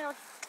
else.